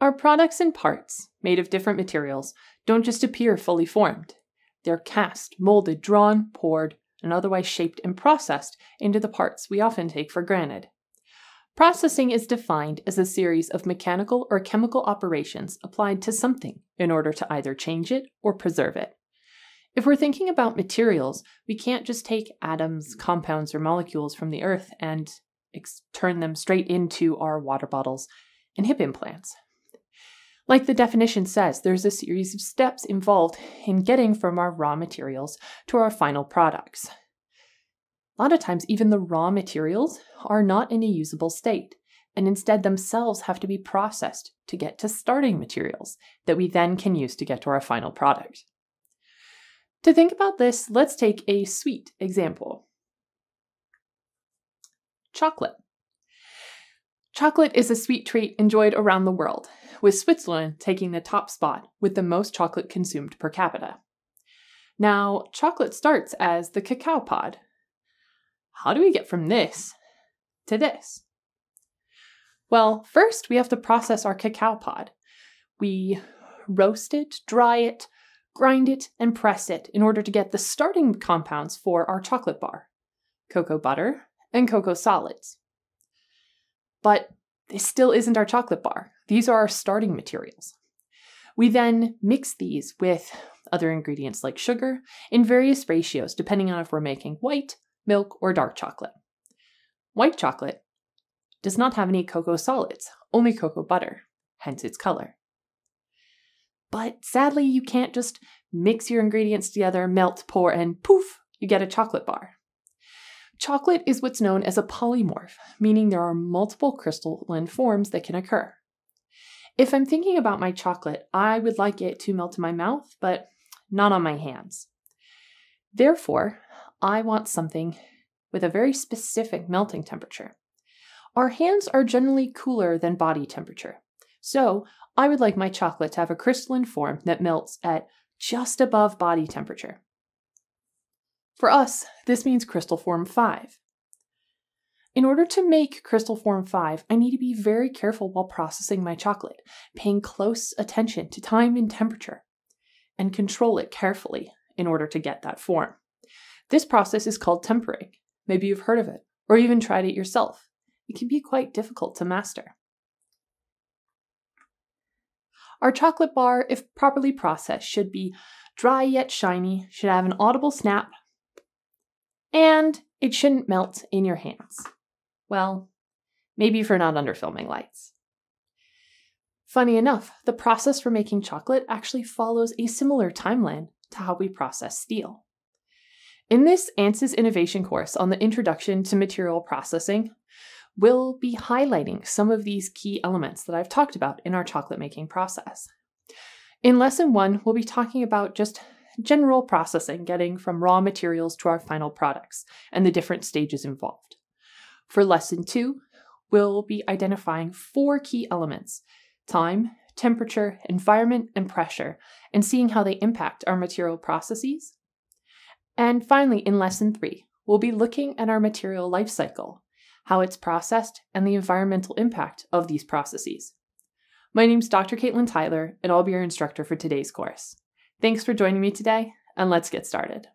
Our products and parts, made of different materials, don't just appear fully formed. They're cast, molded, drawn, poured, and otherwise shaped and processed into the parts we often take for granted. Processing is defined as a series of mechanical or chemical operations applied to something in order to either change it or preserve it. If we're thinking about materials, we can't just take atoms, compounds, or molecules from the earth and turn them straight into our water bottles and hip implants. Like the definition says, there's a series of steps involved in getting from our raw materials to our final products. A lot of times, even the raw materials are not in a usable state, and instead themselves have to be processed to get to starting materials that we then can use to get to our final product. To think about this, let's take a sweet example chocolate. Chocolate is a sweet treat enjoyed around the world, with Switzerland taking the top spot with the most chocolate consumed per capita. Now, chocolate starts as the cacao pod. How do we get from this to this? Well, first we have to process our cacao pod. We roast it, dry it, grind it, and press it in order to get the starting compounds for our chocolate bar cocoa butter and cocoa solids. But this still isn't our chocolate bar. These are our starting materials. We then mix these with other ingredients like sugar in various ratios depending on if we're making white, milk, or dark chocolate. White chocolate does not have any cocoa solids, only cocoa butter, hence its color. But sadly, you can't just mix your ingredients together, melt, pour, and poof, you get a chocolate bar. Chocolate is what's known as a polymorph, meaning there are multiple crystalline forms that can occur. If I'm thinking about my chocolate, I would like it to melt in my mouth, but not on my hands. Therefore, I want something with a very specific melting temperature. Our hands are generally cooler than body temperature, so I would like my chocolate to have a crystalline form that melts at just above body temperature. For us, this means crystal form 5. In order to make crystal form 5, I need to be very careful while processing my chocolate, paying close attention to time and temperature, and control it carefully in order to get that form. This process is called tempering. Maybe you've heard of it, or even tried it yourself. It can be quite difficult to master. Our chocolate bar, if properly processed, should be dry yet shiny, should have an audible snap, and it shouldn't melt in your hands. Well, maybe you're not under filming lights. Funny enough, the process for making chocolate actually follows a similar timeline to how we process steel. In this ANSYS Innovation course on the Introduction to Material Processing, we'll be highlighting some of these key elements that I've talked about in our chocolate making process. In lesson one, we'll be talking about just general processing, getting from raw materials to our final products, and the different stages involved. For lesson two, we'll be identifying four key elements time, temperature, environment, and pressure, and seeing how they impact our material processes. And finally, in lesson three, we'll be looking at our material life cycle, how it's processed, and the environmental impact of these processes. My name's Dr. Kaitlin Tyler, and I'll be your instructor for today's course. Thanks for joining me today, and let's get started.